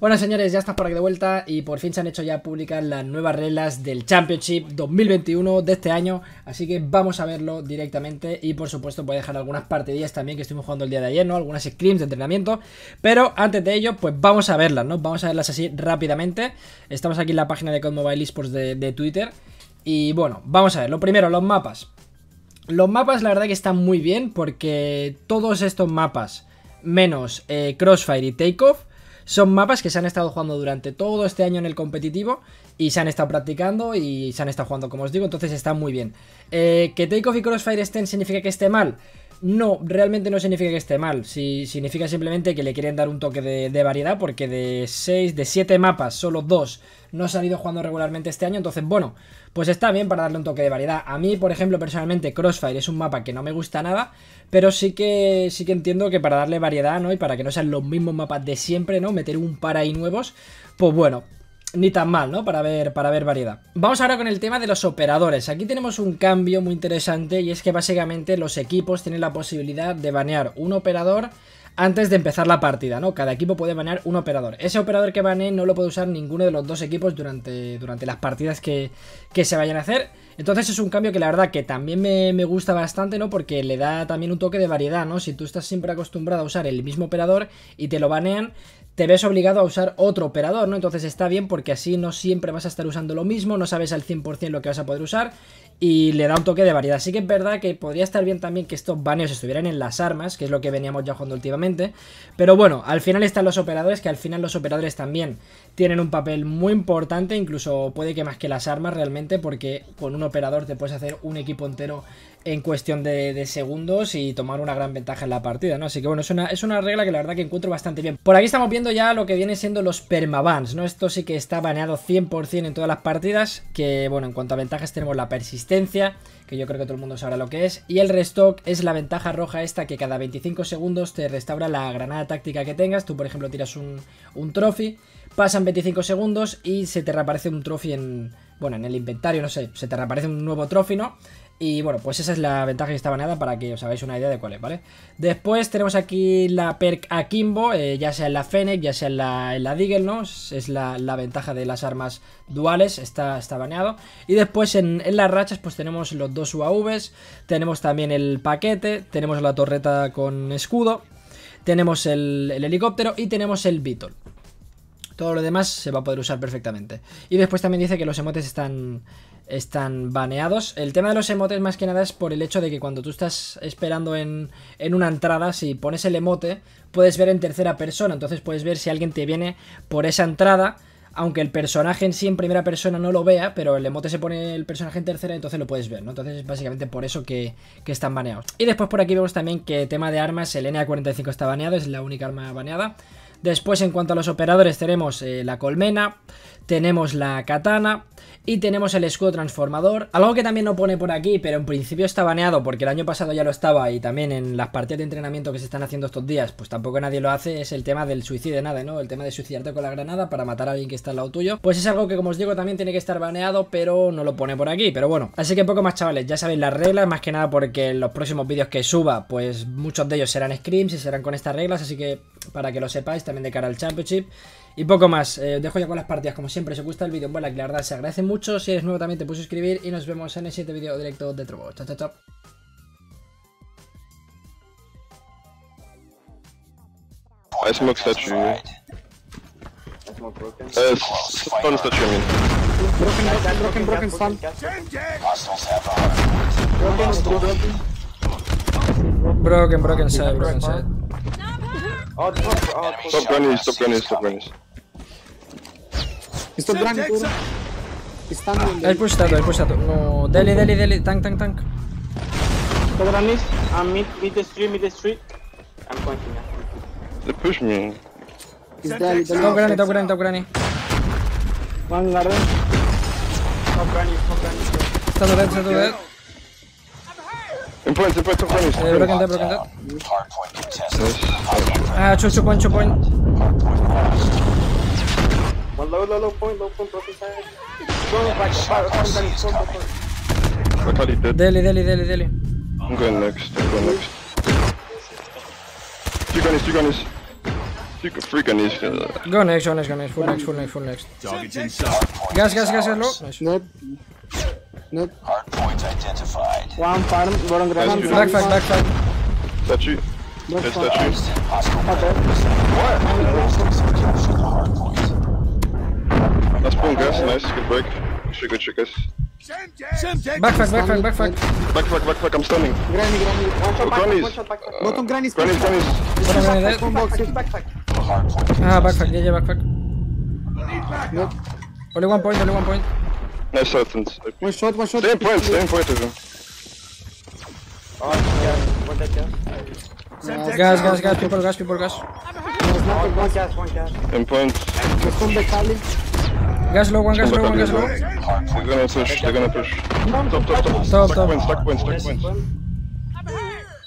Bueno señores, ya estás por aquí de vuelta y por fin se han hecho ya públicas las nuevas reglas del Championship 2021 de este año Así que vamos a verlo directamente y por supuesto voy a dejar algunas partidillas también que estuvimos jugando el día de ayer, ¿no? Algunas scrims de entrenamiento Pero antes de ello, pues vamos a verlas, ¿no? Vamos a verlas así rápidamente Estamos aquí en la página de COD Mobile Esports de, Twitter Y bueno, vamos a ver, lo primero, los mapas Los mapas la verdad que están muy bien porque todos estos mapas, menos eh, Crossfire y Takeoff son mapas que se han estado jugando durante todo este año en el competitivo y se han estado practicando y se han estado jugando, como os digo, entonces están muy bien. Eh, ¿Que Takeoff y Crossfire estén significa que esté mal? No, realmente no significa que esté mal. Si, significa simplemente que le quieren dar un toque de, variedad, porque de 6, de 7 mapas, solo 2 no se han ido jugando regularmente este año. Entonces, bueno, pues está bien para darle un toque de variedad. A mí, por ejemplo, personalmente, Crossfire es un mapa que no me gusta nada. Pero sí que, sí que entiendo que para darle variedad, ¿no? Y para que no sean los mismos mapas de siempre, ¿no? Meter un par ahí nuevos, pues bueno, ni tan mal, ¿no? Para ver, para ver variedad. Vamos ahora con el tema de los operadores. Aquí tenemos un cambio muy interesante y es que básicamente los equipos tienen la posibilidad de banear un operador antes de empezar la partida, ¿no? Cada equipo puede banear un operador. Ese operador que banee no lo puede usar ninguno de los dos equipos durante, durante las partidas que, que se vayan a hacer. Entonces es un cambio que la verdad que también me, gusta bastante, ¿no? Porque le da también un toque de variedad, ¿no? Si tú estás siempre acostumbrado a usar el mismo operador y te lo banean, te ves obligado a usar otro operador, ¿no? Entonces está bien porque así no siempre vas a estar usando lo mismo, no sabes al 100% lo que vas a poder usar y le da un toque de variedad. Sí que es verdad que podría estar bien también que estos baneos estuvieran en las armas, que es lo que veníamos ya jugando últimamente. Pero bueno, al final están los operadores, que al final los operadores también tienen un papel muy importante, incluso puede que más que las armas realmente, porque con un operador te puedes hacer un equipo entero en cuestión de, segundos y tomar una gran ventaja en la partida, ¿no? Así que bueno, es una, es una regla que la verdad que encuentro bastante bien. Por aquí estamos viendo ya lo que viene siendo los permabans, ¿no? Esto sí que está baneado 100% en todas las partidas, que bueno, en cuanto a ventajas tenemos la persistencia, que yo creo que todo el mundo sabrá lo que es, y el restock es la ventaja roja esta que cada 25 segundos te restaura la granada táctica que tengas, tú por ejemplo tiras un, un trophy, pasan 25 segundos y se te reaparece un trophy en, bueno, en el inventario, no sé, se te reaparece un nuevo trophy, ¿no? Y bueno, pues esa es la ventaja que está baneada para que os hagáis una idea de cuál es, ¿vale? Después tenemos aquí la perk Akimbo, eh, ya sea en la Fennec, ya sea en la, en la Deagle, ¿no? Es la, ventaja de las armas duales, está, está baneado. Y después en, las rachas pues tenemos los dos UAVs, tenemos también el paquete, tenemos la torreta con escudo, tenemos el, el helicóptero y tenemos el Beetle. Todo lo demás se va a poder usar perfectamente. Y después también dice que los emotes están están baneados. El tema de los emotes más que nada es por el hecho de que cuando tú estás esperando en, en, una entrada, si pones el emote, puedes ver en tercera persona. Entonces puedes ver si alguien te viene por esa entrada. Aunque el personaje en sí en primera persona no lo vea, pero el emote se pone el personaje en tercera, entonces lo puedes ver, ¿no? Entonces es básicamente por eso que, que están baneados. Y después por aquí vemos también que tema de armas, el NA45 está baneado, es la única arma baneada. Después en cuanto a los operadores tenemos eh, la colmena, tenemos la katana y tenemos el escudo transformador. Algo que también no pone por aquí, pero en principio está baneado porque el año pasado ya lo estaba y también en las partidas de entrenamiento que se están haciendo estos días, pues tampoco nadie lo hace, es el tema del suicidio nada, ¿no? El tema de suicidarte con la granada para matar a alguien que está al lado tuyo. Pues es algo que como os digo también tiene que estar baneado, pero no lo pone por aquí, pero bueno. Así que poco más chavales, ya sabéis las reglas, más que nada porque en los próximos vídeos que suba, pues muchos de ellos serán scrims y serán con estas reglas, así que para que lo sepáis también de cara al Championship. Y poco más, eh, dejo ya con las partidas como siempre, si os gusta el vídeo, bueno, la verdad se agradece mucho, si eres nuevo también te puedes suscribir y nos vemos en el siguiente vídeo directo de Trovo. Chao, chao, chao. I smoke statue. Uh, stone statue, I mean. Broken, broken, broken. Broken, broken side, broken side. Oh, top, oh, Stop grannies, stop grannies, stop grannies. Sto brani pure. Ti stanno Hai pushato, hai pushato. No, Deli, Deli, Deli, tank, tank, tank. Sto brani. I'm mid, mid the street, mid the street. I'm pointing now. They push me. He's Deli, Deli. Top granny, top granny, top granny. One garden. Top granny, top granny. Stato dead, stato dead. In point, in point, top grannies. Eh, broken dead, broken dead. Ah, chu, chu point, chu point. One low, low, low point, low point, broken side. Go back, back, back, back, dead. Deli, Deli, Deli, Deli. I'm going next, I'm going next. Two grannies, two grannies. You can freak on these. Go next, go next, go next. Full next, full next, full next. Gas, gas, gas, gas, low. Nice. Net. Net. Hardpoint identified. One farm, bottom ground. Nice, Back fight, back fight. statue. Back Yes, farm. statue. Hostile Okay. capture the. That's boom, guys. Nice. Good break. Shit, good shit, guys. Back fight, back fight, back. Back, back, back, back. I'm stunning. Granny, granny. One shot back, Grannies. one shot back. Bottom granny. Grannies, grannies. Bottom grenade dead. One back, back, back. Hardpoint Ah, back fight, GG, back fight. Only one point, only one point. Nice Sultans. One shot, one shot. Same point, same point as him. Oh, yeah. One dead, yeah. Gas, gas, gas, people, gas, people, gas. One gas, one gas. Same point. Just come back, Ali. Gas low, one gas low, one gas low. They're gonna push, they're gonna push. Top, top, top. Top, Stack top. points, stack points, stack points.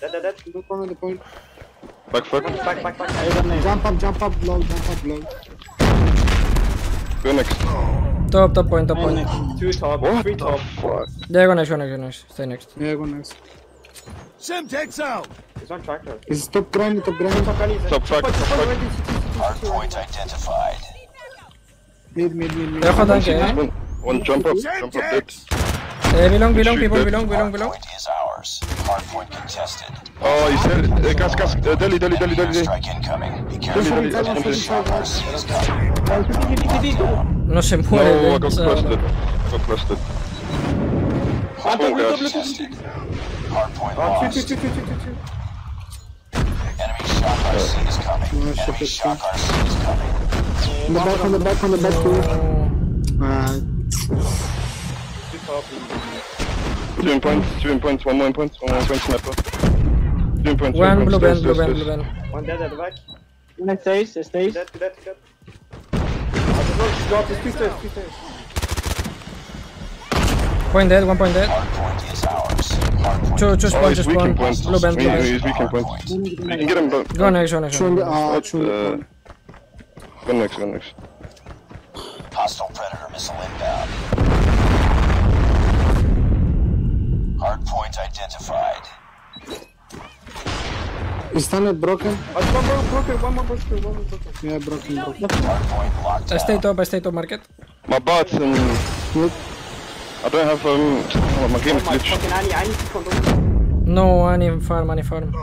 Dead, dead, dead. No point, the point. Back, fuck. Back, back, back. Jump up, jump up, low, jump up, low. Go next. Top, top point, top point. Two top, What three top. fuck? Yeah, go next, go next, go next. Stay next. Yeah, go next. Semtex out! He's on tractor. Is top granny, top granny. Top granny. Top fuck. Hardpoint identified. Mid, mid, mid, mid. Eh. One, one jump up, jump up. Eh, belong, belong, Shoot people, belong, belong, belong. Point is ours. Hardpoint contested. Oh, he's dead. Uh, gas, gas. Uh, deli, deli, deli, deli. deli. Strike incoming. Be Deli, careful. deli. Is coming. No se muere, No, I eh. got So- crusted. I got crusted. Oh, gas. Contested. Hardpoint Oh, two, lost. two, two, two, two, two, two. Enemy shock RC is coming. Enemy shock RC is coming. On the back, on the back, on the back, too. Uh, Two in points, two in points, one more in points, one more in points, sniper. Two in points, One blue band, blue band, blue band. One dead at the back. One stays, stays. Dead, dead, dead. Drop, two stairs, two stairs. Point dead, one point dead. Hardpoint is ours. Hardpoint Two, two Oh, spawn, he's two spawn. in points. Blue band, blue Yeah, band. he's weak in points. You can get him, but... Go next, go next. go next. What, uh, Go next, go next. Hostile Predator missile inbound. Hardpoint identified. Is standard broken? one more broken, one more broken, one more broken. Yeah, broken, broken. I stay top, I stay top market. My bots and... I don't have, um... Oh, my game is glitched. Fucking I need to control. No, any farm, any farm.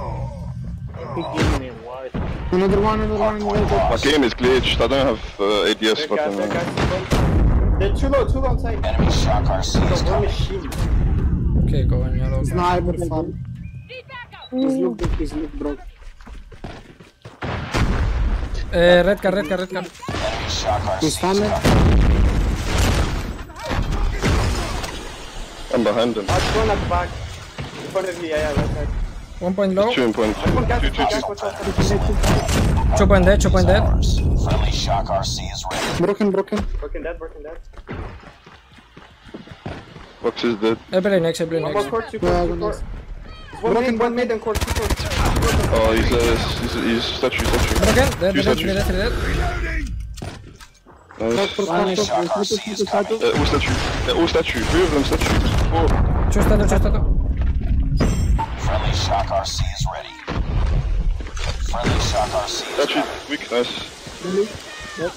Another one, another one, another one. My game is glitched. I don't have uh, ADS Guys, fucking... guys, guys. They're too low, too low on side. Enemy shock RC is coming. machine. Qué coño, loco. Sniper farm. His look, his look broke. Eh, red car, red car, red car. Enemy shock RC Is is standard? coming. I'm behind him. Watch one at the back. In front of me, yeah, yeah, right side. One point low. Two in points. One gas, Two, two, two. watch. Two point dead, two point dead. Friendly shock RC is ready. Broken, broken. Broken dead, broken dead. Box is dead. I next, I play One more court, two court, two court. One mid, one mid and court, two court. Oh, he's uh, he's, he's statue, statue. Broken, dead, dead, dead, dead, dead. Nice. Friendly shock RC is coming. Uh, all statue. Uh, all statue. Three of them statue. Four. Two stato, two stato. Friendly shock RC is ready. Friendly shock RC is ready. Statue. Weak. Nice. Really? Yep.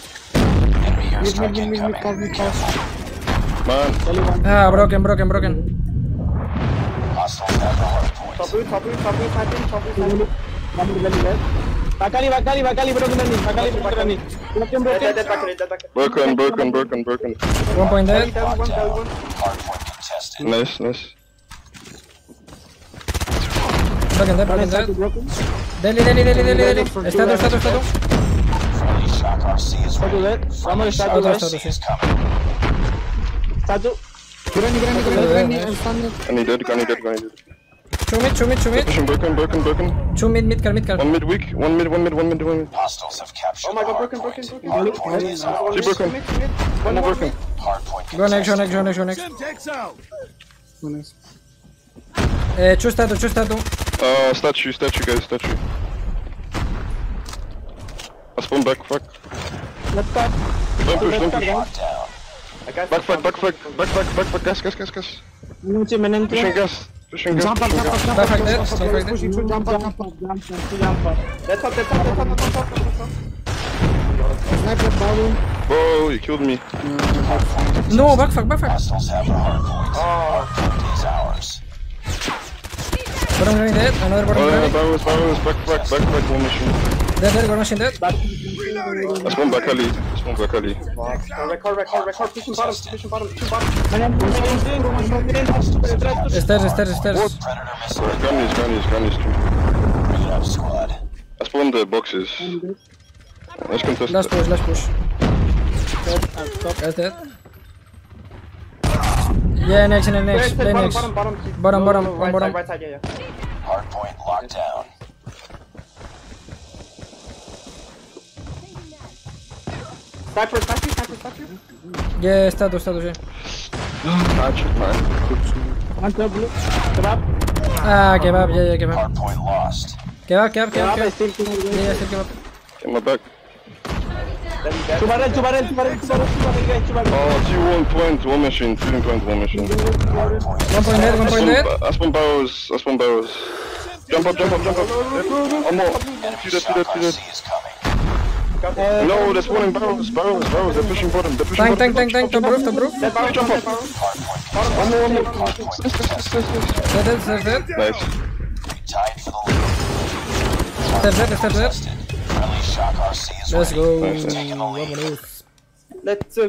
Enemy airstrike incoming. Careful. Man. Ah, broken, broken, broken. Hostiles top blue. Bakali, Bakali, Bakali, broken running, Bakali, broken running. Broken, broken. Dead, dead, Bakali, dead, Bakali. Broken, broken, broken, broken. One point dead. Down one, down one. Nice, nice. Broken dead, broken dead. Deli, deli, deli, deli, deli. Ready. Friendly shock Stato, RC stato, is sí. coming. Granny, granny, granny, granny, I'm standing. Gunny dead, gunny dead, gunny dead. Two mid, two mid, two mid. Pushing broken, broken, broken. Two mid, mid car, mid car. One mid weak, one mid, one mid, one mid, one mid. Hostiles have captured Oh my god, broken, broken, hardpoint. broken. Hardpoint is One ours. mid, broken. two mid, two mid. One One more more broken. mid. Hardpoint Go next, go next, go next, go next. Semtex out! Eh, two stato, two stato. Uh, statue, statue, guys, statue. I spawn back, fuck. Let's start. Don't push, don't push. Locked down. I got Back, fuck, back, fuck, back, back, back, back, gas, gas, gas, gas. Pushing gas, pushing Jump up, jump up, jump up. jump up, jump up, jump up, jump up. That's up, that's up, that's up, that's up, that's up. Sniper down. Bro, you killed me. No, backfuck, backfuck. Hostiles have the hard point. Oh. Is ours. Bottom grenade dead. Another bottom Oh, yeah, grenade. barrels, barrels, back, back, back, back, one machine. Dead, dead, got machine dead. Back. Let's back ali. Let's one back ali. Record, record, record. Push him bottom, push him bottom, push him bottom. Stairs, stairs, stairs. What? Gun is, gun is, gun is too. Good job, squad. I spawned the boxes. Let's contest. Last push, last push. Dead, I'm dead. Yeah, next, next, next. Play next. Bottom, bottom, bottom, bottom, bottom. Right side, right side, yeah, yeah. Hard point locked down. Sniper, sniper, sniper, sniper. Yeah, status, status, yeah. Magic, man. One top blue. Kebab. Ah, kebab, yeah, yeah, kebab. Hard point lost. Kebab, kebab, kebab, Kebab, I kebab. Yeah, you. yeah, still kebab. Get my back. Two barrel, two barrel, two barrel, two barrel, two barrel, guys, two barrel. Oh, two one point, one machine, two point, one machine. point One point dead, one That's point one, dead. that's one barrels, that's one barrels. Jump up, jump up, jump up. One more. Enemy See that, see shock that, no, they're spawning barrels, barrels, barrels. They're pushing bottom. They're pushing tank, bottom. Tank, tank, tank, top roof, top roof. Jump off. One more, one more. Dead, it, dead, it. Nice. Dead, dead, dead, dead. Let's go. Let's go.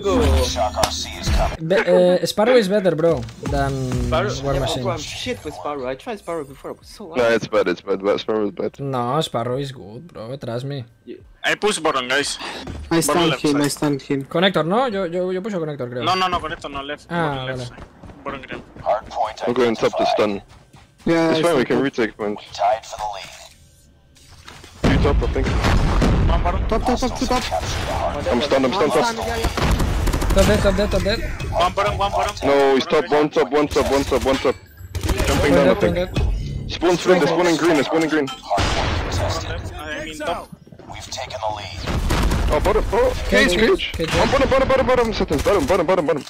Be uh, Sparrow is better, bro, than Sparrow, War yeah, Machine. I'm shit with Sparrow. I tried Sparrow before. It was so hard. No, it's bad. It's bad. But Sparrow is bad. No, Sparrow is good, bro. Trust me. Yeah. I push bottom, guys. I Bottom stunned left I side. stunned him. Connector, ¿no? Yo, yo, yo puso connector, creo. No, no, no, con esto no, left. Ah, bottom left vale. side. Bottom green. Hard point I'm going top to stun. Yeah, It's I fine, we can him. retake point. Tied for the lead. Two top, I think. One bottom. Top, top, top, two top. Capture the hard I'm stunned, I'm stunned top. Yeah, yeah. Top dead, top dead, top dead. One bottom, one bottom. No, he's top, one top, one top, one top, one top. Jumping down, I think. dead. Spawn split, they're spawning green, they're spawning green. Hard point contested. Left, I mean top. We've taken the lead. Oh, bottom, oh, Cage, cage, cage, cage. cage. Oh, bottom, bottom, bottom, bottom, settings, bottom, bottom, bottom, bottom.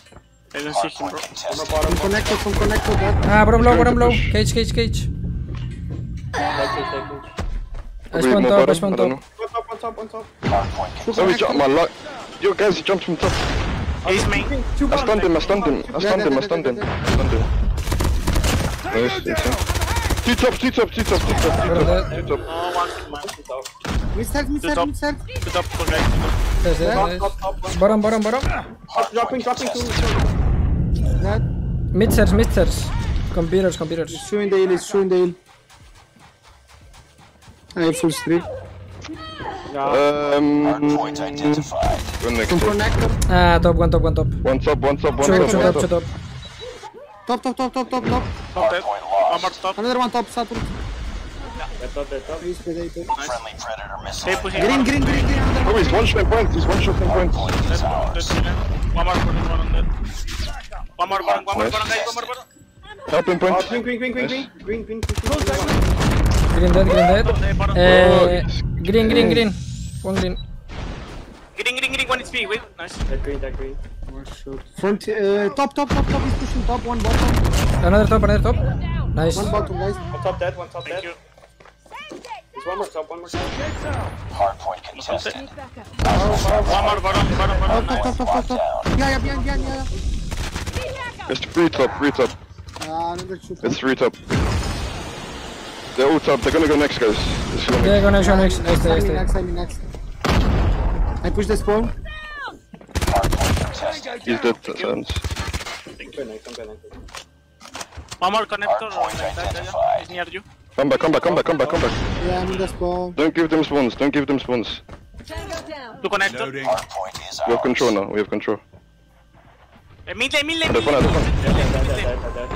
I don't see Hard him, point bro. contested. From connector, from connector, dead. Ah, bottom low, Going bottom to low. push. Cage, cage, cage. I Wait, spawn more top, I bottom, spawn I don't top. know. One top, one top, one top. Hard point Oh, contested. he jumped, my luck. Yo, guys, he jumped from top. He's main. Two I bottom, stunned him, I two stunned him, bottom, I stunned him, I stunned him, I stunned him. Nice, nice. Two top, two top, two top, two top, two top, two top. Oh, one kill, man. two top. Mid-side, mid-side, top. mid-side. Two top, two guys. Stairs dead, Top, nice. top, top, one. Bottom, bottom, bottom. Hard Dropping, point dropping, two. contested. Dead. Mid-stairs, mid-stairs. Computers, computers. He's shooting the hill, he's shooting the hill. I have full streak. Um, Hard point identified. go next. From connector. Ah, top, one top, one top. One top, one top, one Two, top, two one top, two top. top. Top, top, top, top, top, top. Top dead. Point One more lost. top. Another one top, Saturn. Dead top, dead top. He's predator. Friendly predator missile. Stay pushing. Green, green, green, green. Oh, he's one shot point, he's one shot point. Point is Dead, ours. dead, dead. One more bottom, one on dead. One more bottom, one more Nice. bottom, guys, one more bottom. Helping point. Oh, green, green, green, green, green, green, green, green, green. Green dead, green dead. Hey, bottom. Eh, green, green, green. One green. Green, green, green, one HP. Wait, nice. That green, that green. one shot. Front, uh, top, top, top, top. He's pushing top. One bottom. Another top, another top. Nice. One bottom, guys. One top dead, one top Thank dead. you. There's one more top, one more top. Hard point contested. One more bottom, bottom, bottom. Top, top, top, top, top, top. Yeah, yeah, behind, behind, yeah. It's three top, three top. Ah, another shoot. It's three top. They're all top, they're gonna go next, guys. It's gonna Yeah, connection next. Nice, I nice, mean, nice. next, I mean, next. I push the spawn. Hard point contested. He's dead, Sans. I'm going next, I'm going next. One more connector. Hard point like that, yeah, identified. He's near you. Come back, come back, come back, come back, come back. Yeah, I'm in the spawn. Don't give them spawns, don't give them spawns. Two connector. Loading. Hard point is We have control now, we have control. Eh, Mid lane, mid lane, mid lane. one. Dead, dead, dead, dead, dead, dead.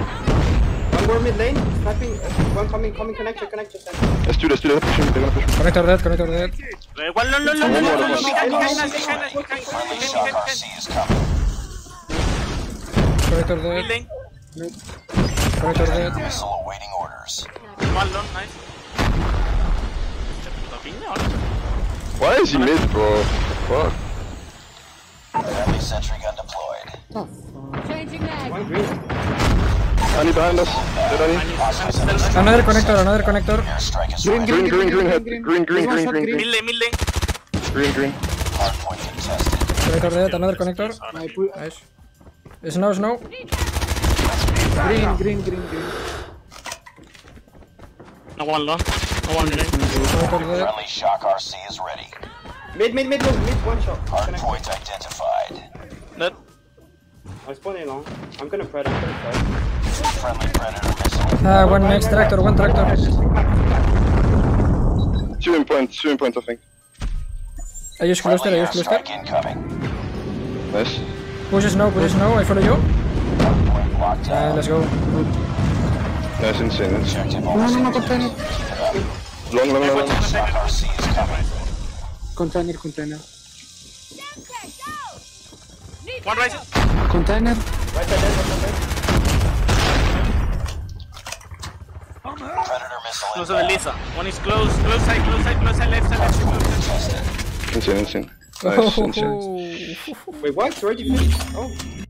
One more mid lane, sniping. uh, One coming, coming, connector, connector. connector. Let's do this, do this, push him, they're gonna push him. Connector dead, connector dead. Eh, One, no, no, no, no, One no, more, no, one no, more. behind, behind us, RC is behind us, ready. behind us, Friendly behind us, shock behind us. RC is coming. Connector Mid dead. Lane. Connector dead. Missile awaiting orders. One long, nice. Why is he mid, bro? Fuck. Friendly sentry gun deployed. Tough. One green. Annie behind us. Dead Annie. Another connector, another connector. Airstrike is Green, ready. Green, green, green head. Green, green, There's one green, shot green, Mid green. lane, mid lane. Green, green. Hard point Connector dead, another connector. I put Nice. Snow, snow. Green, green, green, green. No one long. No one green. Friendly Shock RC is ready. Mid, mid, mid, long, mid, one shot. Hard point identified. Dead. I spawn in long. I'm gonna pred, I'm gonna pred. Friendly Predator missile. Ah, one next tractor, one tractor. Two in point, two in point, I think. I use cluster, I Friendly use cluster. Nice. Push snow, push snow, I follow you. Hardpoint locked Uh, let's go. Nice, insane. insane. No, no, no, container. Long, long, long, long. Shock RC is coming. Container, container. One right. Container. Right side dead, right side. Predator missile Close to the. Lisa. One is close. Close side, close side, close side, left side, left side. Close side. Insane, insane. Nice, insane. Oh, Wait, what? It's already finished? Oh.